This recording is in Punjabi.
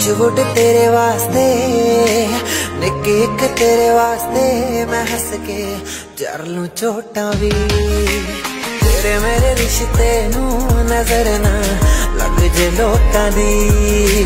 ਟੱਚ ਵੁੱਡ ਤੇਰੇ ਵਾਸਤੇ, ਨਿੱਕੀ ਇੱਕ ਤੇਰੇ ਵਾਸਤੇ ਮੈਂ ਹੱਸ ਕੇ ਜਰ ਲੂੰ ਝੋਟਾਂ ਵੀ। ਤੇਰੇ ਮੇਰੇ ਰਿਸ਼ਤੇ ਨੂੰ ਨਜ਼ਰ ਨਾ ਲੱਗ ਜੇ ਲੋਕਾਂ ਦੀ।